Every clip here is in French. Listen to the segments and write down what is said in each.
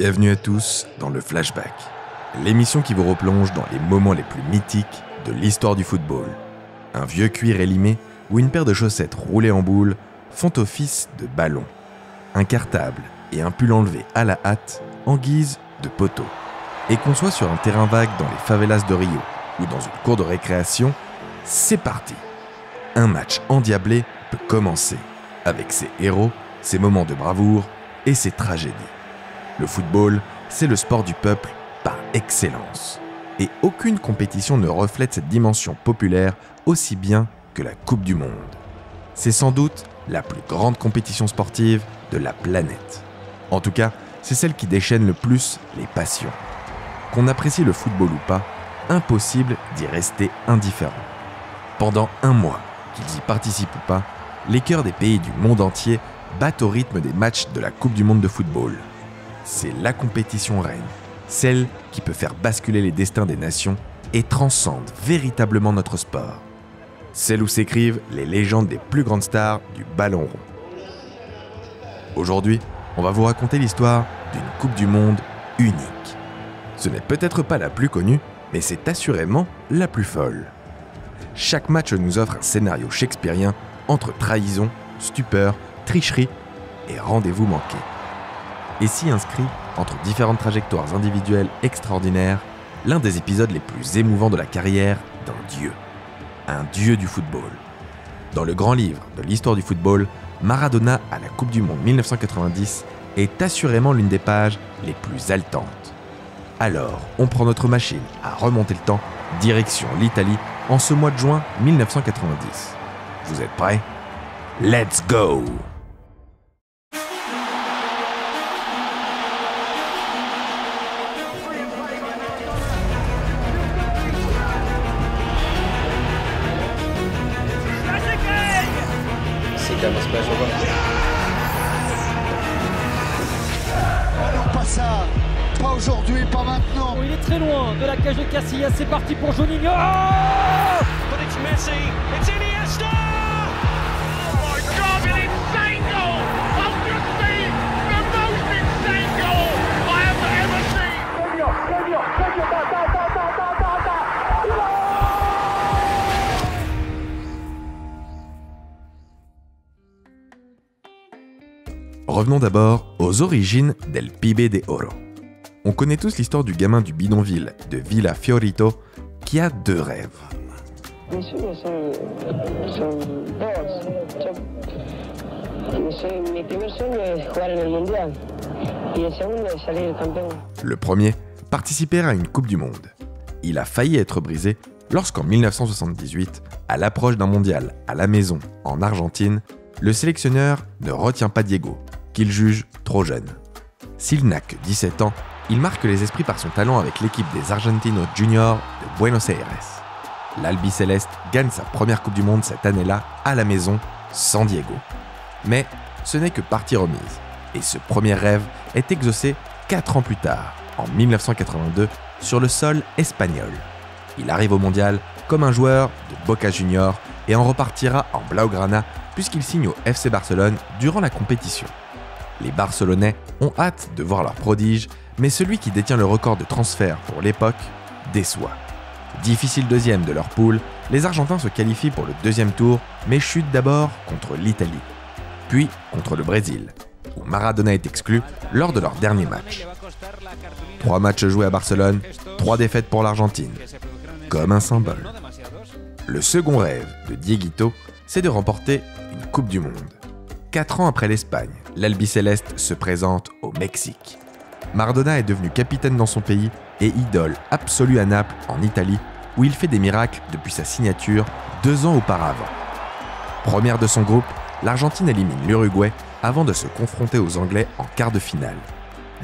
Bienvenue à tous dans le Flashback, l'émission qui vous replonge dans les moments les plus mythiques de l'histoire du football. Un vieux cuir élimé ou une paire de chaussettes roulées en boule font office de ballon. Un cartable et un pull enlevé à la hâte en guise de poteau. Et qu'on soit sur un terrain vague dans les favelas de Rio ou dans une cour de récréation, c'est parti. Un match endiablé peut commencer avec ses héros, ses moments de bravoure et ses tragédies. Le football, c'est le sport du peuple par excellence. Et aucune compétition ne reflète cette dimension populaire aussi bien que la Coupe du Monde. C'est sans doute la plus grande compétition sportive de la planète. En tout cas, c'est celle qui déchaîne le plus les passions. Qu'on apprécie le football ou pas, impossible d'y rester indifférent. Pendant un mois, qu'ils y participent ou pas, les cœurs des pays du monde entier battent au rythme des matchs de la Coupe du Monde de football. C'est la compétition reine, celle qui peut faire basculer les destins des nations et transcende véritablement notre sport. Celle où s'écrivent les légendes des plus grandes stars du ballon rond. Aujourd'hui, on va vous raconter l'histoire d'une Coupe du Monde unique. Ce n'est peut-être pas la plus connue, mais c'est assurément la plus folle. Chaque match nous offre un scénario shakespearien entre trahison, stupeur, tricherie et rendez-vous manqué. Et s'y inscrit, entre différentes trajectoires individuelles extraordinaires, l'un des épisodes les plus émouvants de la carrière d'un dieu. Un dieu du football. Dans le grand livre de l'histoire du football, Maradona à la Coupe du Monde 1990 est assurément l'une des pages les plus haletantes. Alors, on prend notre machine à remonter le temps, direction l'Italie, en ce mois de juin 1990. Vous êtes prêts? Let's go Alors pas ça, pas aujourd'hui, pas maintenant. Oh, il est très loin de la cage de Casillas, c'est parti pour Juninho oh But it's Messi, it's Iniesta! Revenons d'abord aux origines del Pibe de Oro. On connaît tous l'histoire du gamin du bidonville de Villa Fiorito qui a deux rêves. Le premier, participer à une Coupe du Monde. Il a failli être brisé lorsqu'en 1978, à l'approche d'un mondial à la maison en Argentine, le sélectionneur ne retient pas Diego, qu'il juge trop jeune. S'il n'a que 17 ans, il marque les esprits par son talent avec l'équipe des Argentinos Juniors de Buenos Aires. L'Albi Céleste gagne sa première Coupe du Monde cette année-là à la maison, sans Diego. Mais ce n'est que partie remise. Et ce premier rêve est exaucé 4 ans plus tard, en 1982, sur le sol espagnol. Il arrive au mondial comme un joueur de Boca Juniors et en repartira en Blaugrana puisqu'il signe au FC Barcelone durant la compétition. Les Barcelonais ont hâte de voir leur prodige, mais celui qui détient le record de transfert pour l'époque déçoit. Difficile deuxième de leur poule, les Argentins se qualifient pour le deuxième tour, mais chutent d'abord contre l'Italie, puis contre le Brésil, où Maradona est exclu lors de leur dernier match. Trois matchs joués à Barcelone, trois défaites pour l'Argentine, comme un symbole. Le second rêve de Dieguito, c'est de remporter une Coupe du Monde. Quatre ans après l'Espagne, l'Albiceleste se présente au Mexique. Maradona est devenu capitaine dans son pays et idole absolue à Naples, en Italie, où il fait des miracles depuis sa signature deux ans auparavant. Première de son groupe, l'Argentine élimine l'Uruguay avant de se confronter aux Anglais en quart de finale.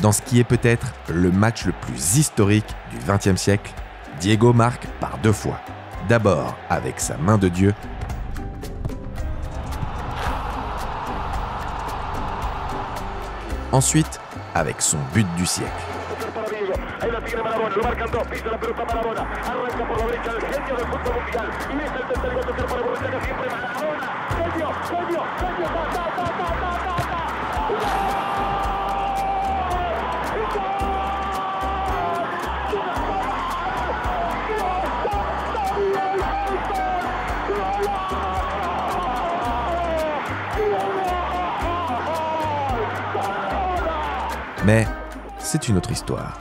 Dans ce qui est peut-être le match le plus historique du XXe siècle, Diego marque par deux fois. D'abord avec sa main de Dieu, ensuite avec son but du siècle. Mais c'est une autre histoire.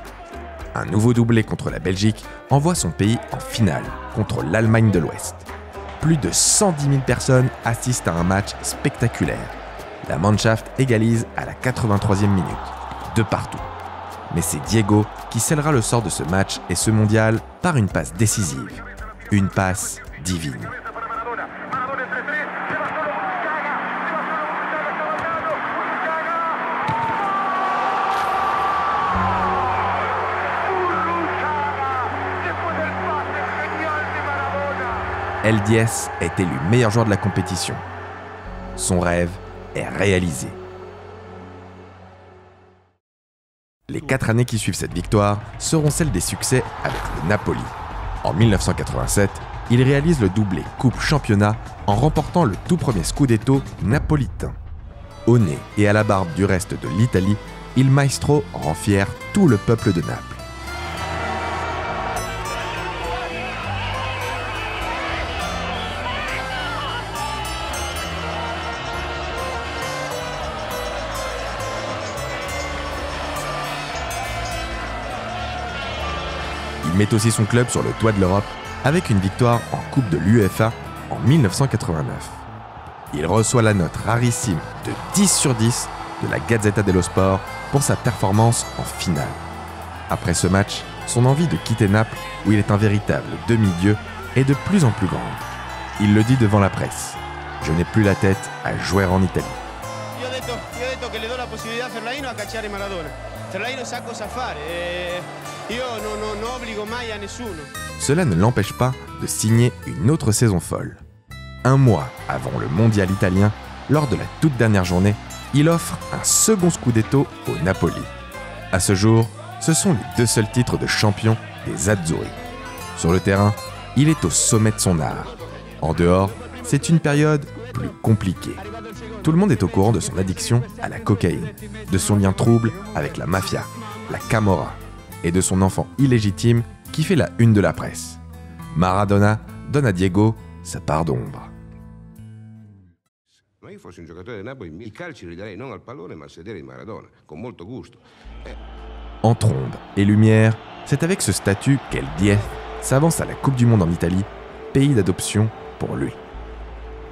Un nouveau doublé contre la Belgique envoie son pays en finale contre l'Allemagne de l'Ouest. Plus de 110 000 personnes assistent à un match spectaculaire. La Mannschaft égalise à la 83e minute, de partout. Mais c'est Diego qui scellera le sort de ce match et ce mondial par une passe décisive. Une passe divine. El Diez est élu meilleur joueur de la compétition. Son rêve est réalisé. Les quatre années qui suivent cette victoire seront celles des succès avec le Napoli. En 1987, il réalise le doublé Coupe Championnat en remportant le tout premier Scudetto napolitain. Au nez et à la barbe du reste de l'Italie, il maestro rend fier tout le peuple de Naples. Met aussi son club sur le toit de l'Europe avec une victoire en Coupe de l'UEFA en 1989. Il reçoit la note rarissime de 10 sur 10 de la Gazzetta dello Sport pour sa performance en finale. Après ce match, son envie de quitter Naples, où il est un véritable demi-dieu, est de plus en plus grande. Il le dit devant la presse. Je n'ai plus la tête à jouer en Italie. Cela ne l'empêche pas de signer une autre saison folle. Un mois avant le mondial italien, lors de la toute dernière journée, il offre un second scudetto au Napoli. À ce jour, ce sont les deux seuls titres de champion des Azzurri. Sur le terrain, il est au sommet de son art. En dehors, c'est une période plus compliquée. Tout le monde est au courant de son addiction à la cocaïne, de son lien trouble avec la mafia, la Camorra, et de son enfant illégitime qui fait la une de la presse. Maradona donne à Diego sa part d'ombre. Gusto. En trombe et lumière, c'est avec ce statut qu'El Diez s'avance à la Coupe du Monde en Italie, pays d'adoption pour lui.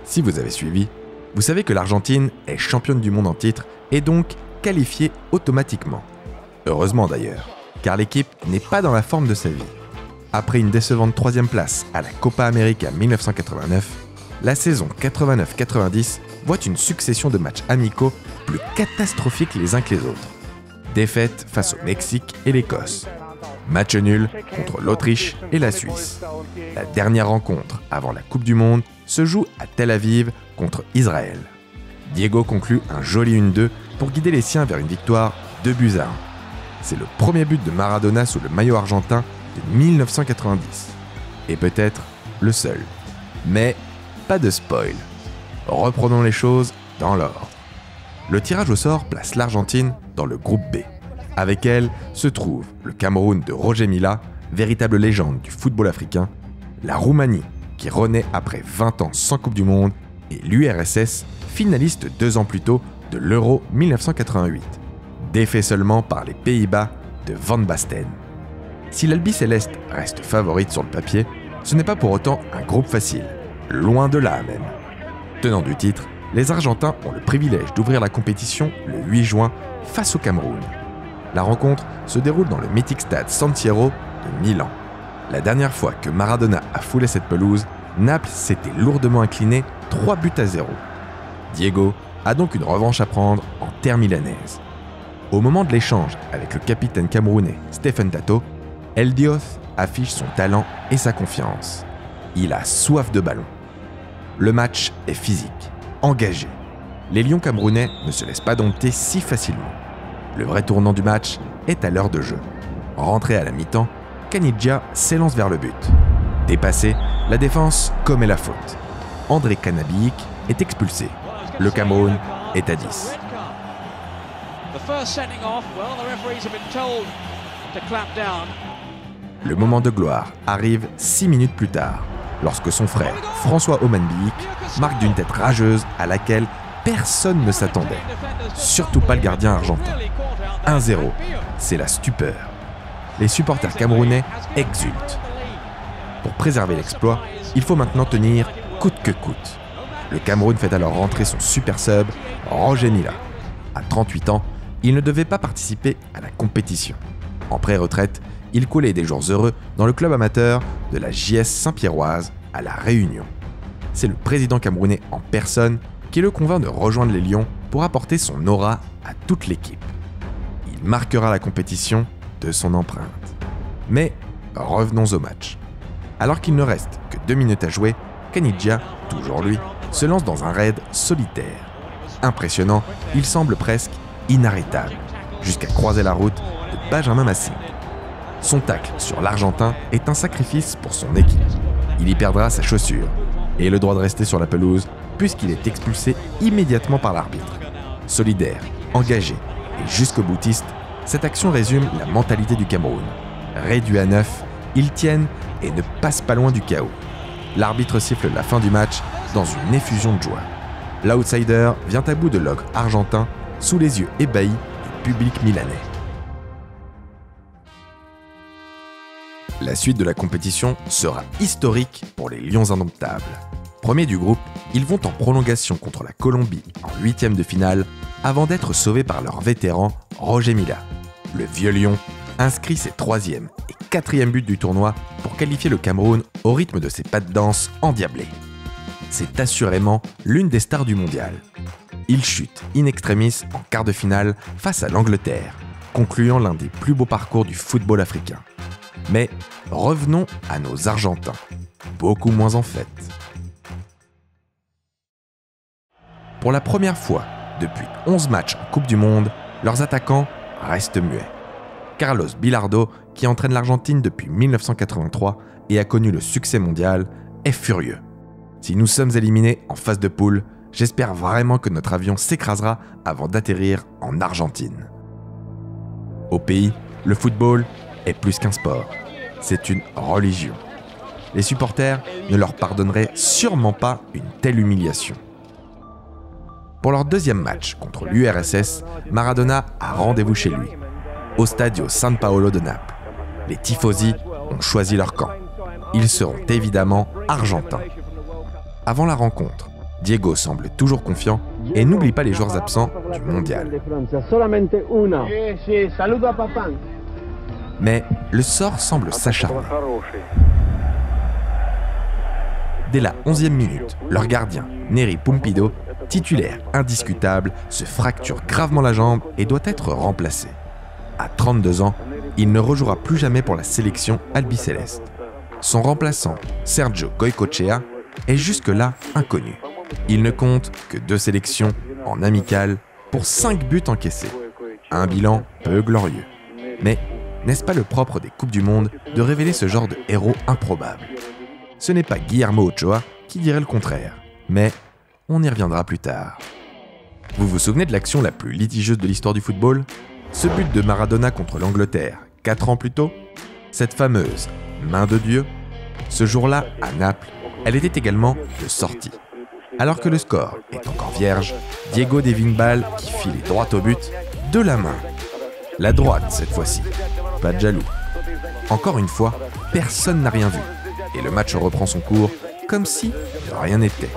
Si vous avez suivi, vous savez que l'Argentine est championne du monde en titre et donc qualifiée automatiquement. Heureusement d'ailleurs, car l'équipe n'est pas dans la forme de sa vie. Après une décevante troisième place à la Copa América 1989, la saison 89-90 voit une succession de matchs amicaux plus catastrophiques les uns que les autres. Défaite face au Mexique et l'Écosse. Match nul contre l'Autriche et la Suisse. La dernière rencontre avant la Coupe du Monde se joue à Tel Aviv contre Israël. Diego conclut un joli 1-2 pour guider les siens vers une victoire 2 buts à 1. C'est le premier but de Maradona sous le maillot argentin de 1990. Et peut-être le seul. Mais pas de spoil. Reprenons les choses dans l'ordre. Le tirage au sort place l'Argentine dans le groupe B. Avec elle se trouve le Cameroun de Roger Mila, véritable légende du football africain, la Roumanie, qui renaît après 20 ans sans Coupe du Monde, et l'URSS, finaliste deux ans plus tôt de l'Euro 1988, défait seulement par les Pays-Bas de Van Basten. Si l'Albi Céleste reste favorite sur le papier, ce n'est pas pour autant un groupe facile, loin de là même. Tenant du titre, les Argentins ont le privilège d'ouvrir la compétition le 8 juin face au Cameroun. La rencontre se déroule dans le mythique stade San Siro de Milan. La dernière fois que Maradona a foulé cette pelouse, Naples s'était lourdement incliné 3 buts à 0. Diego a donc une revanche à prendre en terre milanaise. Au moment de l'échange avec le capitaine camerounais Stephen Tato, El affiche son talent et sa confiance. Il a soif de ballon. Le match est physique, engagé. Les Lions camerounais ne se laissent pas dompter si facilement. Le vrai tournant du match est à l'heure de jeu. Rentré à la mi-temps, Kanidja s'élance vers le but. Dépassé, la défense commet la faute. André Kanabiik est expulsé. Le Cameroun est à 10. Le moment de gloire arrive 6 minutes plus tard, lorsque son frère François Omanbiik marque d'une tête rageuse à laquelle personne ne s'attendait. Surtout pas le gardien argentin. 1-0. C'est la stupeur. Les supporters camerounais exultent. Pour préserver l'exploit, il faut maintenant tenir coûte que coûte. Le Cameroun fait alors rentrer son super sub, Roger Mila. À 38 ans, il ne devait pas participer à la compétition. En pré-retraite, il coulait des jours heureux dans le club amateur de la JS Saint-Pierroise à La Réunion. C'est le président camerounais en personne qui le convainc de rejoindre les Lions pour apporter son aura à toute l'équipe. Il marquera la compétition de son empreinte. Mais revenons au match. Alors qu'il ne reste que deux minutes à jouer, Kanidja, toujours lui, se lance dans un raid solitaire. Impressionnant, il semble presque inarrêtable, jusqu'à croiser la route de Benjamin Massing. Son tacle sur l'Argentin est un sacrifice pour son équipe. Il y perdra sa chaussure et le droit de rester sur la pelouse puisqu'il est expulsé immédiatement par l'arbitre. Solidaire, engagé et jusqu'au boutiste, cette action résume la mentalité du Cameroun. Réduit à neuf, ils tiennent et ne passent pas loin du chaos. L'arbitre siffle la fin du match dans une effusion de joie. L'outsider vient à bout de l'ogre argentin sous les yeux ébahis du public milanais. La suite de la compétition sera historique pour les Lions indomptables. Premiers du groupe, ils vont en prolongation contre la Colombie en huitième de finale avant d'être sauvés par leur vétéran Roger Mila. Le vieux lion inscrit ses troisième et quatrième buts du tournoi pour qualifier le Cameroun au rythme de ses pas de danse endiablés. C'est assurément l'une des stars du mondial. Il chute in extremis en quart de finale face à l'Angleterre, concluant l'un des plus beaux parcours du football africain. Mais revenons à nos Argentins, beaucoup moins en fait. Pour la première fois depuis 11 matchs en Coupe du Monde, leurs attaquants restent muets. Carlos Bilardo, qui entraîne l'Argentine depuis 1983 et a connu le succès mondial, est furieux. Si nous sommes éliminés en phase de poule, j'espère vraiment que notre avion s'écrasera avant d'atterrir en Argentine. Au pays, le football est plus qu'un sport. C'est une religion. Les supporters ne leur pardonneraient sûrement pas une telle humiliation. Pour leur deuxième match contre l'URSS, Maradona a rendez-vous chez lui, au Stadio San Paolo de Naples. Les tifosi ont choisi leur camp. Ils seront évidemment argentins. Avant la rencontre, Diego semble toujours confiant et n'oublie pas les joueurs absents du mondial. Mais le sort semble s'acharner. Dès la 11e minute, leur gardien, Neri Pumpido, titulaire indiscutable, se fracture gravement la jambe et doit être remplacé. À 32 ans, il ne rejouera plus jamais pour la sélection albicéleste. Son remplaçant, Sergio Goicochea, est jusque-là inconnu. Il ne compte que deux sélections en amical pour 5 buts encaissés. Un bilan peu glorieux. Mais n'est-ce pas le propre des Coupes du Monde de révéler ce genre de héros improbable? Ce n'est pas Guillermo Ochoa qui dirait le contraire, mais on y reviendra plus tard. Vous vous souvenez de l'action la plus litigieuse de l'histoire du football? Ce but de Maradona contre l'Angleterre, 4 ans plus tôt? Cette fameuse main de Dieu? Ce jour-là, à Naples, elle était également de sortie. Alors que le score est encore vierge, Diego balle qui file droit au but de la main. La droite cette fois-ci. Pas de jaloux. Encore une fois, personne n'a rien vu. Et le match reprend son cours comme si rien n'était.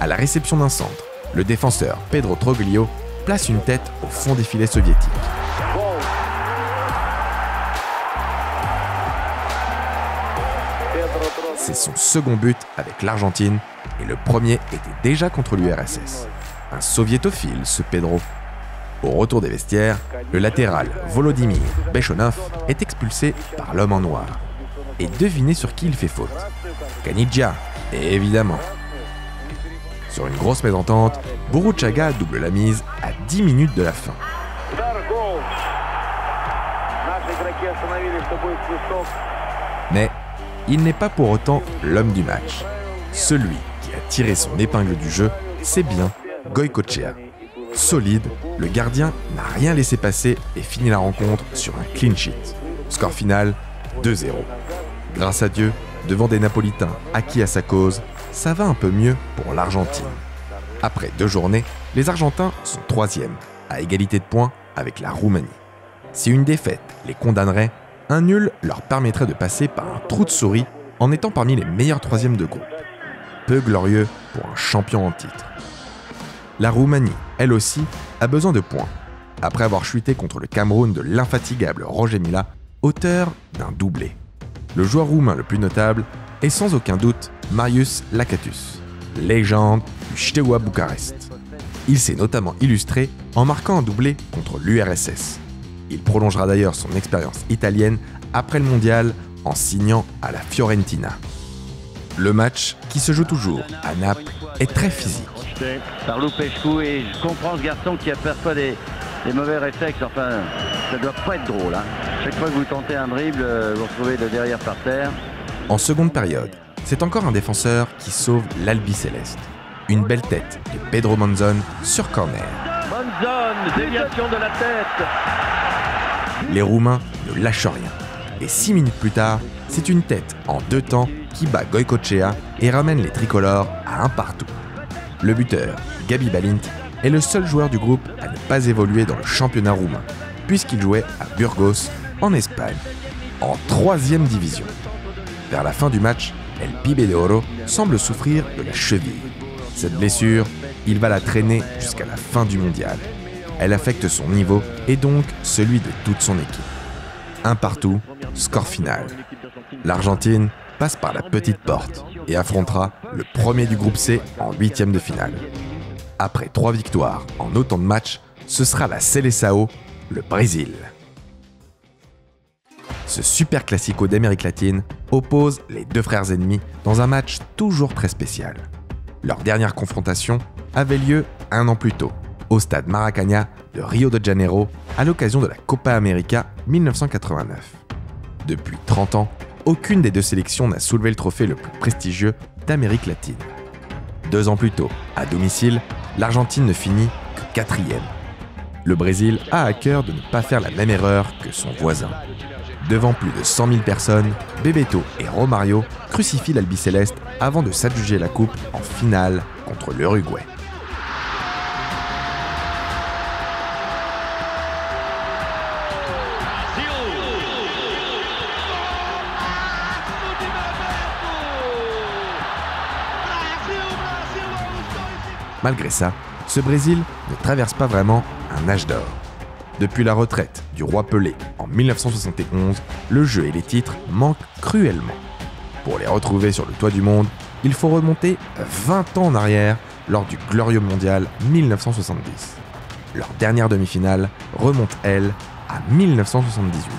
À la réception d'un centre, le défenseur Pedro Troglio place une tête au fond des filets soviétiques. C'est son second but avec l'Argentine et le premier était déjà contre l'URSS. Un soviétophile, ce Pedro. Au retour des vestiaires, le latéral Volodymyr Bechonov est expulsé par l'homme en noir. Et devinez sur qui il fait faute. Kanidja, évidemment. Sur une grosse mésentente, Boruchaga double la mise à 10 minutes de la fin. Mais il n'est pas pour autant l'homme du match. Celui qui a tiré son épingle du jeu, c'est bien Goicochea. Solide, le gardien n'a rien laissé passer et finit la rencontre sur un clean sheet. Score final 2-0. Grâce à Dieu, devant des Napolitains acquis à sa cause, ça va un peu mieux pour l'Argentine. Après deux journées, les Argentins sont troisièmes, à égalité de points avec la Roumanie. Si une défaite les condamnerait, un nul leur permettrait de passer par un trou de souris en étant parmi les meilleurs troisièmes de groupe. Peu glorieux pour un champion en titre. La Roumanie, elle aussi, a besoin de points. Après avoir chuté contre le Cameroun de l'infatigable Roger Mila, auteur d'un doublé. Le joueur roumain le plus notable est sans aucun doute Marius Lakatus, légende du Steaua Bucarest. Il s'est notamment illustré en marquant un doublé contre l'URSS. Il prolongera d'ailleurs son expérience italienne après le mondial en signant à la Fiorentina. Le match, qui se joue toujours à Naples, est très physique. Par Loupescu et je comprends ce garçon qui a parfois des, des mauvais réflexes. Enfin, ça doit pas être drôle. Hein. Chaque fois que vous tentez un dribble, euh, vous retrouvez de derrière par terre. En seconde période, c'est encore un défenseur qui sauve l'Albi Céleste. Une belle tête de Pedro Monzon sur corner. Zone, déviation de la tête. Les Roumains ne lâchent rien. Et six minutes plus tard, c'est une tête en deux temps qui bat Goicochea et ramène les tricolores à un partout. Le buteur, Gabi Balint, est le seul joueur du groupe à ne pas évoluer dans le championnat roumain, puisqu'il jouait à Burgos, en Espagne, en troisième division. Vers la fin du match, El Pibe de Oro semble souffrir de la cheville. Cette blessure, il va la traîner jusqu'à la fin du mondial. Elle affecte son niveau et donc celui de toute son équipe. Un partout, score final. L'Argentine passe par la petite porte et affrontera le premier du groupe C en huitième de finale. Après trois victoires en autant de matchs, ce sera la Seleção, le Brésil. Ce super classico d'Amérique latine oppose les deux frères ennemis dans un match toujours très spécial. Leur dernière confrontation avait lieu un an plus tôt, au stade Maracanã de Rio de Janeiro, à l'occasion de la Copa América 1989. Depuis 30 ans, aucune des deux sélections n'a soulevé le trophée le plus prestigieux d'Amérique latine. Deux ans plus tôt, à domicile, l'Argentine ne finit que quatrième. Le Brésil a à cœur de ne pas faire la même erreur que son voisin. Devant plus de 100 000 personnes, Bebeto et Romario crucifient l'Albiceleste avant de s'adjuger la coupe en finale contre l'Uruguay. Malgré ça, ce Brésil ne traverse pas vraiment un âge d'or. Depuis la retraite du roi Pelé en 1971, le jeu et les titres manquent cruellement. Pour les retrouver sur le toit du monde, il faut remonter 20 ans en arrière lors du glorieux mondial 1970. Leur dernière demi-finale remonte, elle, à 1978.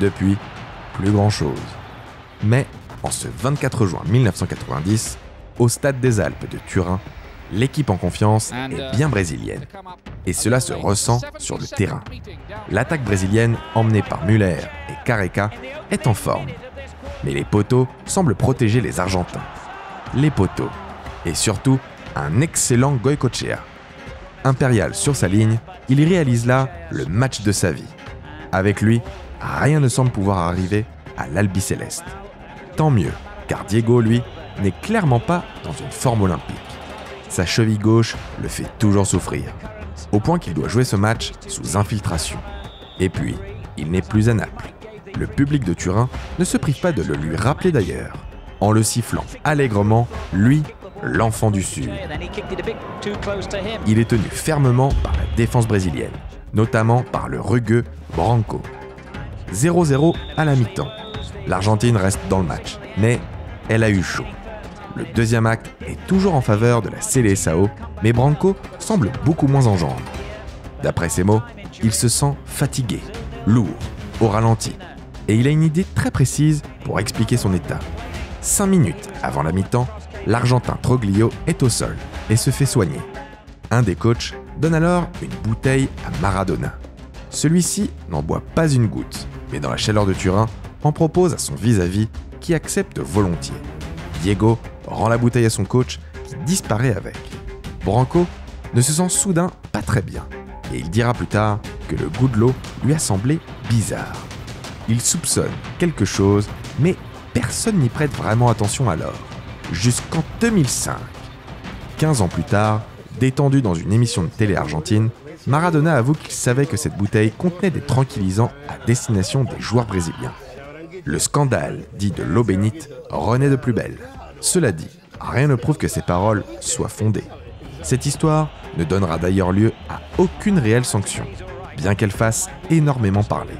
Depuis, plus grand-chose. Mais en ce 24 juin 1990, au stade des Alpes de Turin, l'équipe en confiance est bien brésilienne. Et cela se ressent sur le terrain. L'attaque brésilienne, emmenée par Muller et Careca, est en forme. Mais les poteaux semblent protéger les Argentins. Les poteaux. Et surtout, un excellent Goicochea. Impérial sur sa ligne, il réalise là le match de sa vie. Avec lui, rien ne semble pouvoir arriver à l'Albiceleste. Tant mieux, car Diego, lui, n'est clairement pas dans une forme olympique. Sa cheville gauche le fait toujours souffrir, au point qu'il doit jouer ce match sous infiltration. Et puis, il n'est plus à Naples. Le public de Turin ne se prive pas de le lui rappeler d'ailleurs, en le sifflant allègrement, lui, l'enfant du Sud. Il est tenu fermement par la défense brésilienne, notamment par le rugueux Branco. 0-0 à la mi-temps. L'Argentine reste dans le match, mais elle a eu chaud. Le deuxième acte est toujours en faveur de la Seleção, mais Branco semble beaucoup moins en jambes. D'après ses mots, il se sent fatigué, lourd, au ralenti, et il a une idée très précise pour expliquer son état. Cinq minutes avant la mi-temps, l'Argentin Troglio est au sol et se fait soigner. Un des coachs donne alors une bouteille à Maradona. Celui-ci n'en boit pas une goutte, mais dans la chaleur de Turin, en propose à son vis-à-vis qui accepte volontiers. Diego rend la bouteille à son coach qui disparaît avec. Branco ne se sent soudain pas très bien et il dira plus tard que le goût de l'eau lui a semblé bizarre. Il soupçonne quelque chose, mais personne n'y prête vraiment attention alors, jusqu'en 2005. 15 ans plus tard, détendu dans une émission de télé argentine, Maradona avoue qu'il savait que cette bouteille contenait des tranquillisants à destination des joueurs brésiliens. Le scandale, dit de l'eau bénite, renaît de plus belle. Cela dit, rien ne prouve que ces paroles soient fondées. Cette histoire ne donnera d'ailleurs lieu à aucune réelle sanction, bien qu'elle fasse énormément parler.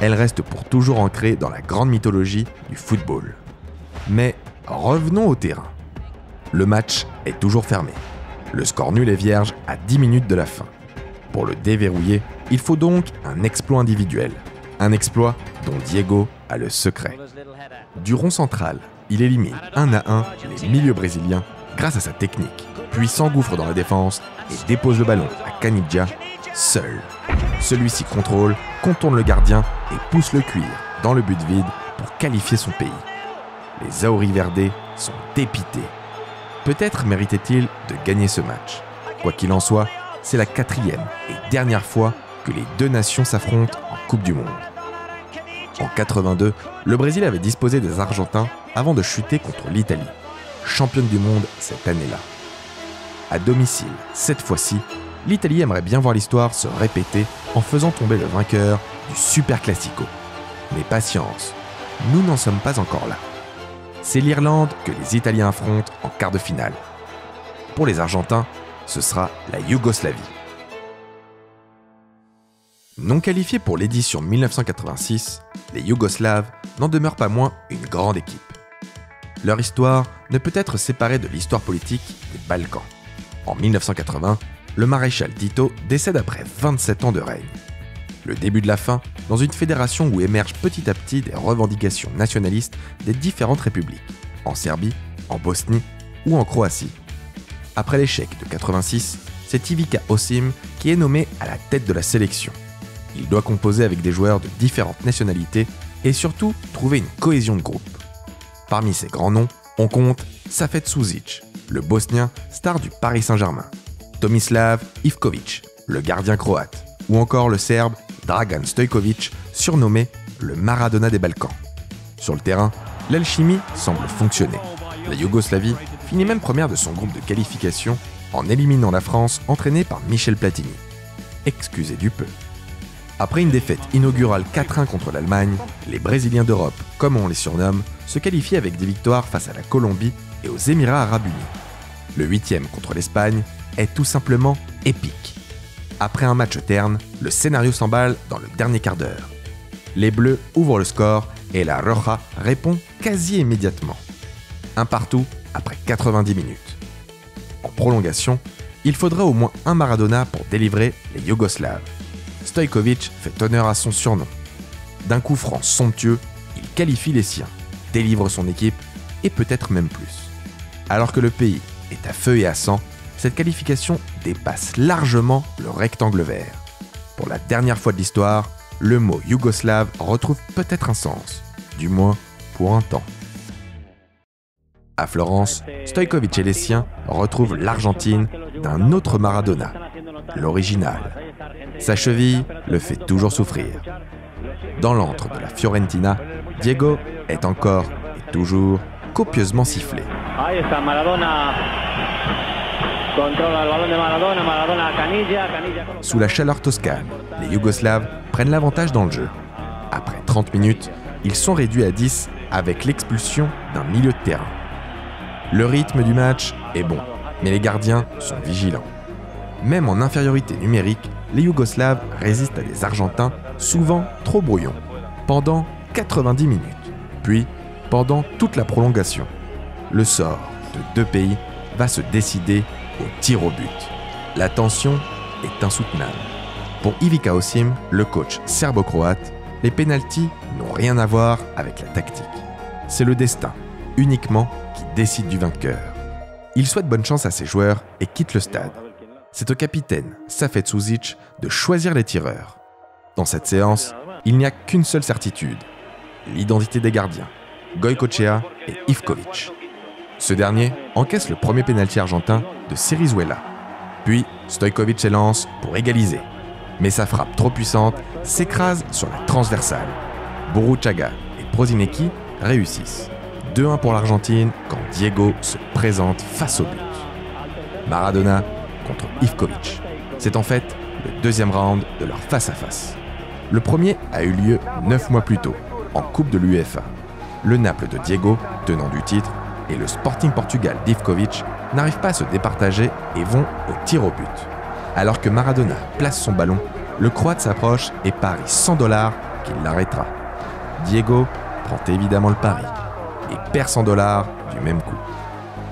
Elle reste pour toujours ancrée dans la grande mythologie du football. Mais revenons au terrain. Le match est toujours fermé. Le score nul est vierge à 10 minutes de la fin. Pour le déverrouiller, il faut donc un exploit individuel. Un exploit dont Diego le secret. Du rond central, il élimine un à un les milieux brésiliens grâce à sa technique, puis s'engouffre dans la défense et dépose le ballon à Canidja seul. Celui-ci contrôle, contourne le gardien et pousse le cuir dans le but vide pour qualifier son pays. Les Auri Verde sont dépités. Peut-être méritait-il de gagner ce match. Quoi qu'il en soit, c'est la quatrième et dernière fois que les deux nations s'affrontent en Coupe du Monde. En 82, le Brésil avait disposé des Argentins avant de chuter contre l'Italie, championne du monde cette année-là. À domicile, cette fois-ci, l'Italie aimerait bien voir l'histoire se répéter en faisant tomber le vainqueur du Super Classico. Mais patience, nous n'en sommes pas encore là. C'est l'Irlande que les Italiens affrontent en quart de finale. Pour les Argentins, ce sera la Yougoslavie. Non qualifiés pour l'édition 1986, les Yougoslaves n'en demeurent pas moins une grande équipe. Leur histoire ne peut être séparée de l'histoire politique des Balkans. En 1980, le maréchal Tito décède après 27 ans de règne. Le début de la fin dans une fédération où émergent petit à petit des revendications nationalistes des différentes républiques, en Serbie, en Bosnie ou en Croatie. Après l'échec de 86, c'est Ivica Osim qui est nommé à la tête de la sélection. Il doit composer avec des joueurs de différentes nationalités et surtout trouver une cohésion de groupe. Parmi ces grands noms, on compte Safet Suzic, le bosnien star du Paris Saint-Germain, Tomislav Ivkovic, le gardien croate, ou encore le serbe Dragan Stojkovic, surnommé le Maradona des Balkans. Sur le terrain, l'alchimie semble fonctionner. La Yougoslavie finit même première de son groupe de qualification en éliminant la France entraînée par Michel Platini. Excusez du peu. Après une défaite inaugurale 4-1 contre l'Allemagne, les Brésiliens d'Europe, comme on les surnomme, se qualifient avec des victoires face à la Colombie et aux Émirats arabes unis. Le huitième contre l'Espagne est tout simplement épique. Après un match terne, le scénario s'emballe dans le dernier quart d'heure. Les Bleus ouvrent le score et la Roja répond quasi immédiatement. Un partout après 90 minutes. En prolongation, il faudra au moins un Maradona pour délivrer les Yougoslaves. Stojkovic fait honneur à son surnom. D'un coup franc somptueux, il qualifie les siens, délivre son équipe et peut-être même plus. Alors que le pays est à feu et à sang, cette qualification dépasse largement le rectangle vert. Pour la dernière fois de l'histoire, le mot yougoslave retrouve peut-être un sens, du moins pour un temps. À Florence, Stojkovic et les siens retrouvent l'Argentine d'un autre Maradona, l'original. Sa cheville le fait toujours souffrir. Dans l'antre de la Fiorentina, Diego est encore et toujours copieusement sifflé. Sous la chaleur toscane, les Yougoslaves prennent l'avantage dans le jeu. Après 30 minutes, ils sont réduits à 10 avec l'expulsion d'un milieu de terrain. Le rythme du match est bon, mais les gardiens sont vigilants. Même en infériorité numérique, les Yougoslaves résistent à des Argentins souvent trop brouillons, pendant 90 minutes, puis pendant toute la prolongation. Le sort de deux pays va se décider au tir au but. La tension est insoutenable. Pour Ivica Osim, le coach serbo-croate, les pénalties n'ont rien à voir avec la tactique. C'est le destin, uniquement, qui décide du vainqueur. Il souhaite bonne chance à ses joueurs et quitte le stade. C'est au capitaine, Safet Suzic, de choisir les tireurs. Dans cette séance, il n'y a qu'une seule certitude, l'identité des gardiens, Goicochea et Ivkovic. Ce dernier encaisse le premier pénalty argentin de Sirizuela. Puis Stojkovic s'élance pour égaliser. Mais sa frappe trop puissante s'écrase sur la transversale. Boruchaga et Prozinecki réussissent. 2-1 pour l'Argentine quand Diego se présente face au but. Maradona contre Ivkovic. C'est en fait le deuxième round de leur face-à-face. Le premier a eu lieu neuf mois plus tôt, en Coupe de l'UEFA. Le Naples de Diego, tenant du titre, et le Sporting Portugal d'Ivkovic n'arrivent pas à se départager et vont au tir au but. Alors que Maradona place son ballon, le Croate s'approche et parie 100 dollars qu'il l'arrêtera. Diego prend évidemment le pari et perd 100 dollars du même coup.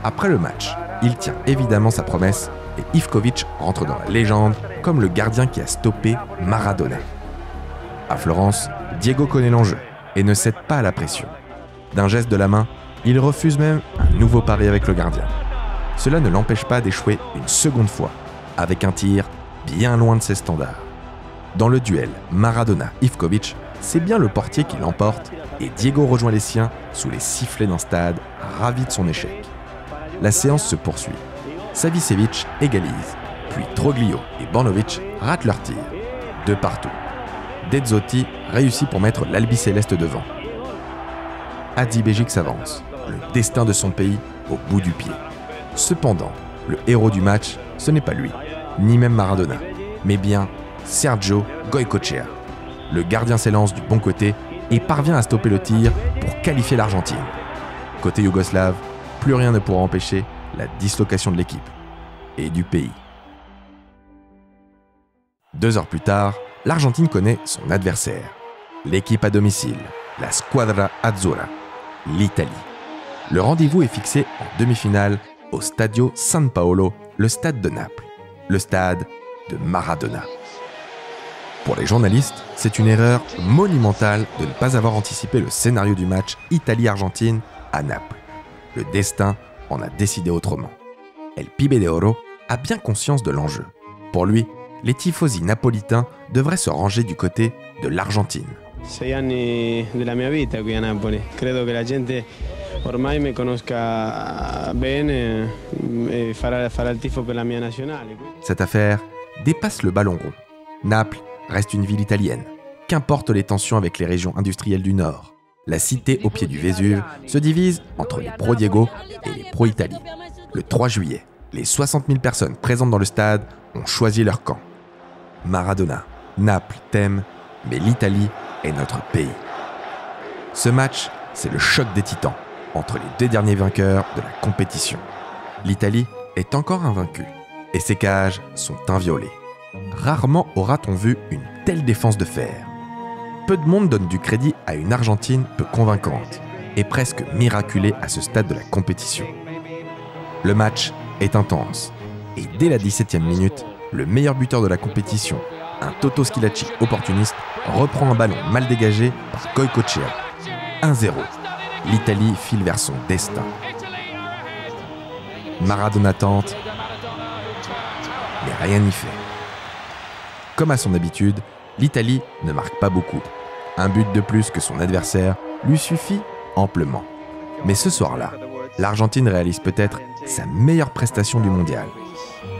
Après le match, il tient évidemment sa promesse et Ivkovic rentre dans la légende comme le gardien qui a stoppé Maradona. À Florence, Diego connaît l'enjeu et ne cède pas à la pression. D'un geste de la main, il refuse même un nouveau pari avec le gardien. Cela ne l'empêche pas d'échouer une seconde fois, avec un tir bien loin de ses standards. Dans le duel Maradona-Ivkovic, c'est bien le portier qui l'emporte et Diego rejoint les siens sous les sifflets d'un stade, ravi de son échec. La séance se poursuit. Savicevic égalise, puis Troglio et Bornovic ratent leur tir. De partout. Dezzotti réussit pour mettre l'Albi Céleste devant. Adi Bejic s'avance, le destin de son pays au bout du pied. Cependant, le héros du match, ce n'est pas lui, ni même Maradona, mais bien Sergio Goycochea. Le gardien s'élance du bon côté et parvient à stopper le tir pour qualifier l'Argentine. Côté yougoslave, plus rien ne pourra empêcher la dislocation de l'équipe et du pays. Deux heures plus tard, l'Argentine connaît son adversaire, l'équipe à domicile, la Squadra Azzurra, l'Italie. Le rendez-vous est fixé en demi-finale au Stadio San Paolo, le stade de Naples, le stade de Maradona. Pour les journalistes, c'est une erreur monumentale de ne pas avoir anticipé le scénario du match Italie-Argentine à Naples. Le destin en a décidé autrement. El Pibe de Oro a bien conscience de l'enjeu. Pour lui, les tifosi napolitains devraient se ranger du côté de l'Argentine. Sei anni della mia vita qui a Napoli. Credo che la gente ormai mi conosca bene e farà, farà il tifo per la mia nazionale. Cette affaire dépasse le ballon rond. Naples reste une ville italienne. Qu'importe les tensions avec les régions industrielles du Nord? La cité au pied du Vésuve se divise entre les pro-Diego et les pro-Italie. Le 3 juillet, les 60 000 personnes présentes dans le stade ont choisi leur camp. Maradona, Naples t'aime, mais l'Italie est notre pays. Ce match, c'est le choc des titans entre les deux derniers vainqueurs de la compétition. L'Italie est encore invaincue et ses cages sont inviolées. Rarement aura-t-on vu une telle défense de fer. Peu de monde donne du crédit à une Argentine peu convaincante et presque miraculée à ce stade de la compétition. Le match est intense et dès la 17e minute, le meilleur buteur de la compétition, un Toto Schilacci opportuniste, reprend un ballon mal dégagé par Goycochea. 1-0. L'Italie file vers son destin. Maradona tente, mais rien n'y fait. Comme à son habitude, l'Italie ne marque pas beaucoup. Un but de plus que son adversaire lui suffit amplement. Mais ce soir-là, l'Argentine réalise peut-être sa meilleure prestation du mondial.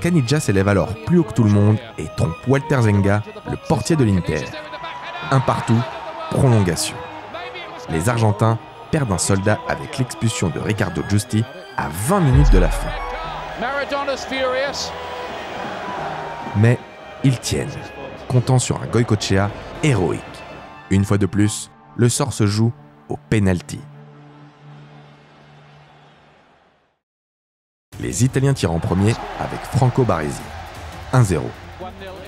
Caniggia s'élève alors plus haut que tout le monde et trompe Walter Zenga, le portier de l'Inter. Un partout, prolongation. Les Argentins perdent un soldat avec l'expulsion de Ricardo Giusti à 20 minutes de la fin. Mais ils tiennent, comptant sur un Goycochea héroïque. Une fois de plus, le sort se joue au penalty. Les Italiens tirent en premier avec Franco Baresi. 1-0.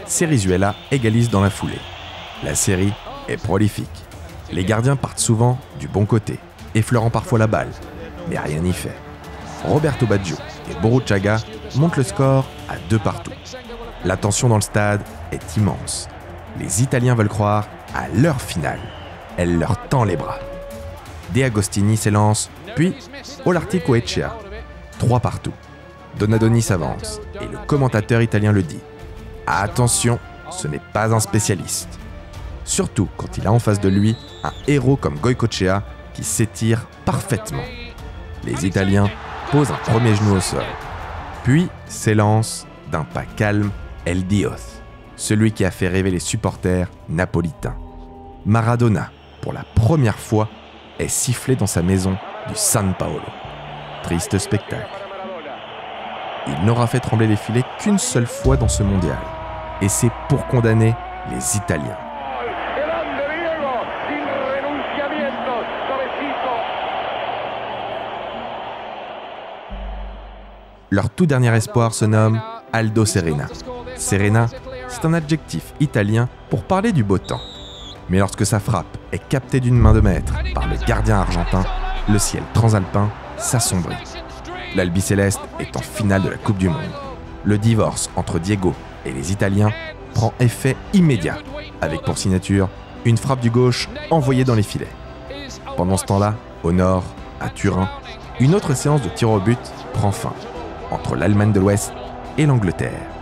Serizuela égalise dans la foulée. La série est prolifique. Les gardiens partent souvent du bon côté, effleurant parfois la balle, mais rien n'y fait. Roberto Baggio et Boruchaga montent le score à deux partout. La tension dans le stade est immense. Les Italiens veulent croire à leur finale. Elle leur tend les bras. De Agostini s'élance, puis Olartico Echea. Trois partout. Donadoni s'avance, et le commentateur italien le dit. Attention, ce n'est pas un spécialiste. Surtout quand il a en face de lui un héros comme Goycochea qui s'étire parfaitement. Les Italiens posent un premier genou au sol, puis s'élancent d'un pas calme El Dios, celui qui a fait rêver les supporters napolitains. Maradona, pour la première fois, est sifflé dans sa maison du San Paolo. Triste spectacle. Il n'aura fait trembler les filets qu'une seule fois dans ce mondial. Et c'est pour condamner les Italiens. Leur tout dernier espoir se nomme Aldo Serena. Serena, c'est un adjectif italien pour parler du beau temps. Mais lorsque sa frappe est captée d'une main de maître par le gardien argentin, le ciel transalpin s'assombrit. L'Albiceleste est en finale de la Coupe du Monde. Le divorce entre Diego et les Italiens prend effet immédiat, avec pour signature une frappe du gauche envoyée dans les filets. Pendant ce temps-là, au nord, à Turin, une autre séance de tir au but prend fin entre l'Allemagne de l'Ouest et l'Angleterre.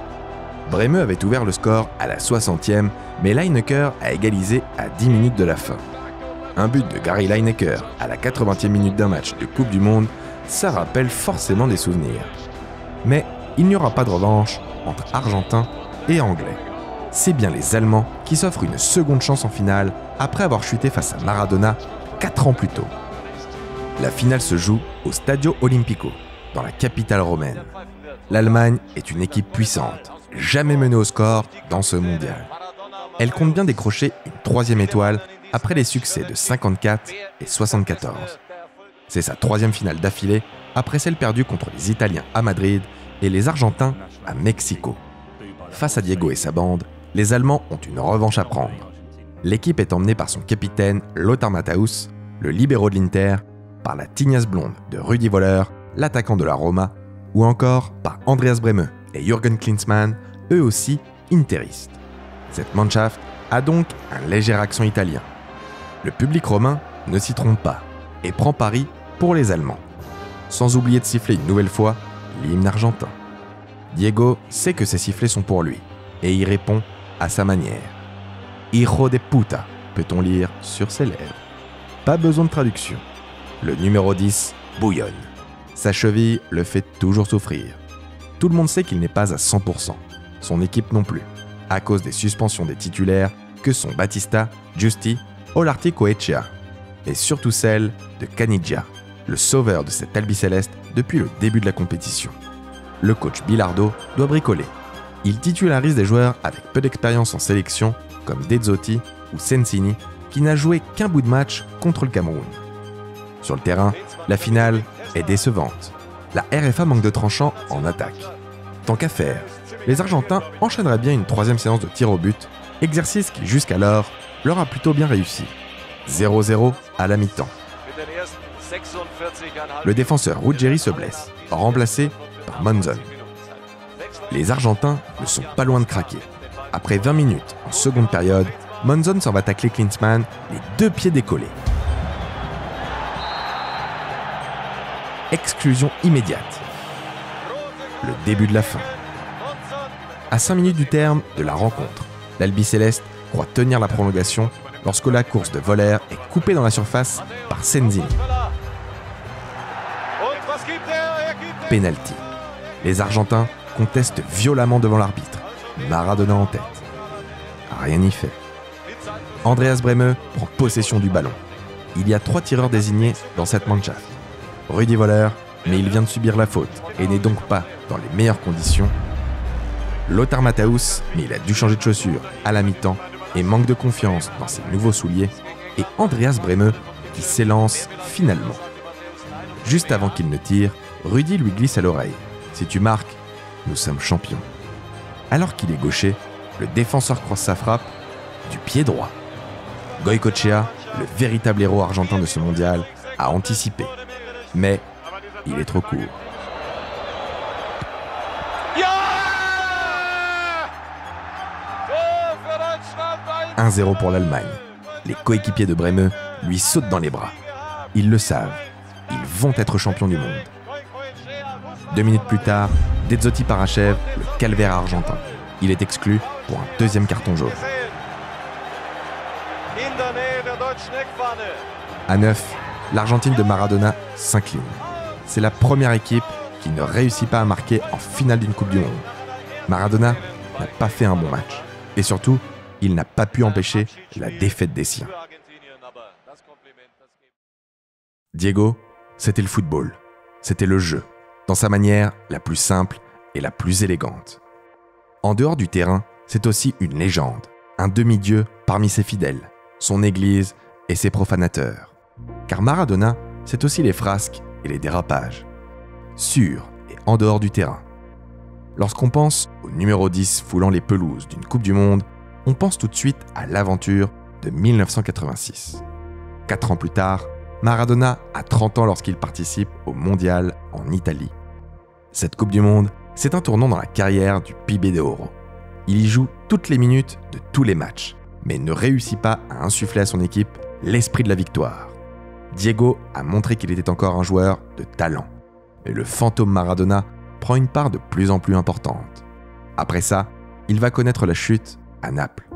Bremeux avait ouvert le score à la 60e, mais Lineker a égalisé à 10 minutes de la fin. Un but de Gary Lineker à la 80e minute d'un match de Coupe du Monde, ça rappelle forcément des souvenirs. Mais il n'y aura pas de revanche entre Argentins et Anglais. C'est bien les Allemands qui s'offrent une seconde chance en finale après avoir chuté face à Maradona 4 ans plus tôt. La finale se joue au Stadio Olimpico, dans la capitale romaine. L'Allemagne est une équipe puissante, jamais menée au score dans ce mondial. Elle compte bien décrocher une troisième étoile après les succès de 54 et 74. C'est sa troisième finale d'affilée après celle perdue contre les Italiens à Madrid et les Argentins à Mexico. Face à Diego et sa bande, les Allemands ont une revanche à prendre. L'équipe est emmenée par son capitaine Lothar Matthaus, le libéraux de l'Inter, par la tignasse blonde de Rudi Voller l'attaquant de la Roma, ou encore par Andreas Breme et Jürgen Klinsmann, eux aussi interistes. Cette Mannschaft a donc un léger accent italien. Le public romain ne s'y trompe pas et prend Paris pour les Allemands. Sans oublier de siffler une nouvelle fois l'hymne argentin. Diego sait que ces sifflets sont pour lui et y répond à sa manière. Hijo de puta, peut-on lire sur ses lèvres. Pas besoin de traduction. Le numéro 10 bouillonne. Sa cheville le fait toujours souffrir. Tout le monde sait qu'il n'est pas à 100%, son équipe non plus, à cause des suspensions des titulaires que sont Batista, Giusti, Olarti Coechea, et surtout celle de Caniggia, le sauveur de cette albicéleste depuis le début de la compétition. Le coach Bilardo doit bricoler. Il titularise des joueurs avec peu d'expérience en sélection, comme Dezzotti ou Sensini, qui n'a joué qu'un bout de match contre le Cameroun. Sur le terrain, la finale est décevante. La RFA manque de tranchants en attaque. Tant qu'à faire, les Argentins enchaîneraient bien une troisième séance de tir au but, exercice qui jusqu'alors leur a plutôt bien réussi. 0-0 à la mi-temps. Le défenseur Ruggeri se blesse, remplacé par Monzon. Les Argentins ne sont pas loin de craquer. Après 20 minutes en seconde période, Monzon s'en va tacler Klinsmann les deux pieds décollés. Exclusion immédiate. Le début de la fin. À 5 minutes du terme de la rencontre, l'Albi Céleste croit tenir la prolongation lorsque la course de Voller est coupée dans la surface par Senzini. Penalty. Les Argentins contestent violemment devant l'arbitre. Maradona en tête. Rien n'y fait. Andreas Breme prend possession du ballon. Il y a trois tireurs désignés dans cette mannschaft. Rudy Voller, mais il vient de subir la faute et n'est donc pas dans les meilleures conditions. Lothar Matthaus, mais il a dû changer de chaussures à la mi-temps et manque de confiance dans ses nouveaux souliers. Et Andreas Breme qui s'élance finalement. Juste avant qu'il ne tire, Rudy lui glisse à l'oreille. Si tu marques, nous sommes champions. Alors qu'il est gaucher, le défenseur croise sa frappe du pied droit. Goicochea, le véritable héros argentin de ce mondial, a anticipé mais il est trop court. 1-0 pour l'Allemagne. Les coéquipiers de Bremeux lui sautent dans les bras. Ils le savent. Ils vont être champions du monde. Deux minutes plus tard, Dezzotti parachève le calvaire argentin. Il est exclu pour un deuxième carton jaune. À 9, l'Argentine de Maradona s'incline. C'est la première équipe qui ne réussit pas à marquer en finale d'une Coupe du Monde. Maradona n'a pas fait un bon match. Et surtout, il n'a pas pu empêcher la défaite des siens. Diego, c'était le football. C'était le jeu, dans sa manière la plus simple et la plus élégante. En dehors du terrain, c'est aussi une légende, un demi-dieu parmi ses fidèles, son église et ses profanateurs. Car Maradona, c'est aussi les frasques et les dérapages, sur et en dehors du terrain. Lorsqu'on pense au numéro 10 foulant les pelouses d'une Coupe du Monde, on pense tout de suite à l'aventure de 1986. Quatre ans plus tard, Maradona a 30 ans lorsqu'il participe au Mondial en Italie. Cette Coupe du Monde, c'est un tournant dans la carrière du Pibe de Oro. Il y joue toutes les minutes de tous les matchs, mais ne réussit pas à insuffler à son équipe l'esprit de la victoire. Diego a montré qu'il était encore un joueur de talent, et le fantôme Maradona prend une part de plus en plus importante. Après ça, il va connaître la chute à Naples.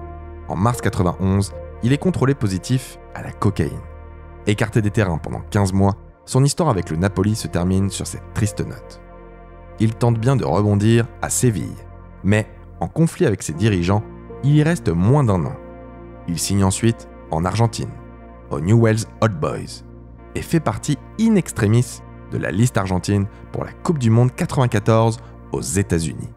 En mars 91, il est contrôlé positif à la cocaïne. Écarté des terrains pendant 15 mois, son histoire avec le Napoli se termine sur cette triste note. Il tente bien de rebondir à Séville, mais en conflit avec ses dirigeants, il y reste moins d'un an. Il signe ensuite en Argentine, aux Newell's Hot Boys, et fait partie in extremis de la liste argentine pour la Coupe du Monde 94 aux États-Unis.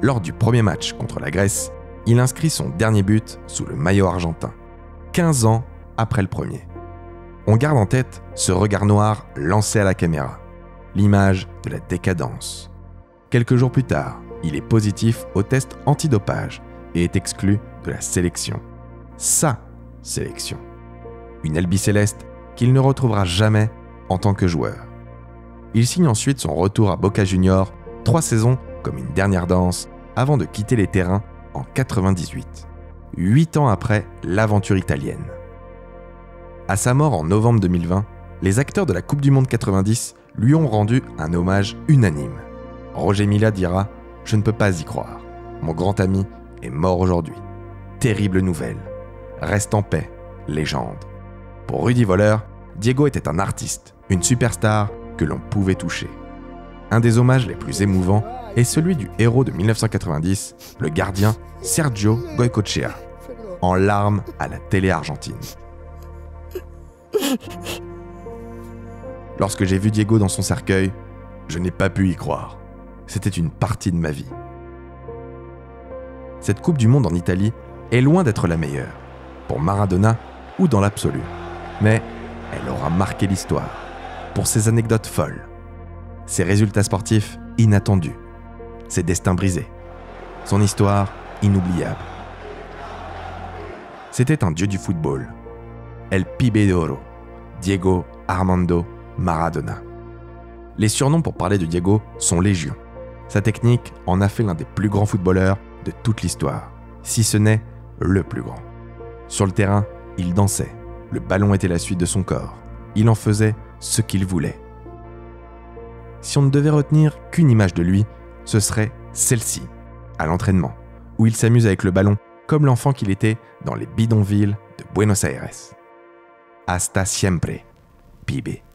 Lors du premier match contre la Grèce, il inscrit son dernier but sous le maillot argentin, 15 ans après le premier. On garde en tête ce regard noir lancé à la caméra, l'image de la décadence. Quelques jours plus tard, il est positif au test antidopage et est exclu de la sélection. Sa sélection. Une albicéleste qu'il ne retrouvera jamais en tant que joueur. Il signe ensuite son retour à Boca Junior, trois saisons comme une dernière danse, avant de quitter les terrains en 98, huit ans après l'aventure italienne. À sa mort en novembre 2020, les acteurs de la Coupe du Monde 90 lui ont rendu un hommage unanime. Roger Mila dira Je ne peux pas y croire. Mon grand ami est mort aujourd'hui. Terrible nouvelle. Reste en paix, légende. Pour Rudy Voller, Diego était un artiste, une superstar que l'on pouvait toucher. Un des hommages les plus émouvants est celui du héros de 1990, le gardien Sergio Goycochea, en larmes à la télé argentine. Lorsque j'ai vu Diego dans son cercueil, je n'ai pas pu y croire. C'était une partie de ma vie. Cette Coupe du Monde en Italie est loin d'être la meilleure, pour Maradona ou dans l'absolu. Mais elle aura marqué l'histoire, pour ses anecdotes folles, ses résultats sportifs inattendus, ses destins brisés, son histoire inoubliable. C'était un dieu du football, El Pibe de Oro, Diego Armando Maradona. Les surnoms pour parler de Diego sont légion. Sa technique en a fait l'un des plus grands footballeurs de toute l'histoire, si ce n'est le plus grand. Sur le terrain, il dansait, le ballon était la suite de son corps, il en faisait ce qu'il voulait. Si on ne devait retenir qu'une image de lui, ce serait celle-ci, à l'entraînement, où il s'amuse avec le ballon comme l'enfant qu'il était dans les bidonvilles de Buenos Aires. Hasta siempre, pibe.